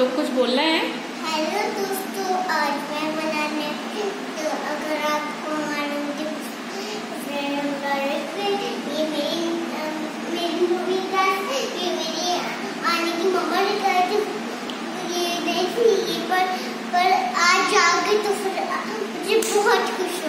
लोग कुछ बोल रहे हैं? हेलो दोस्तों, आज मैं बनाने तो अगर आपको हमारे ये मेरी मेरी मूवी का, ये मेरी आने की मम्मा ने कहा थी तो ये देखी ये पर पर आज जाके तो फिर मुझे बहुत खुशी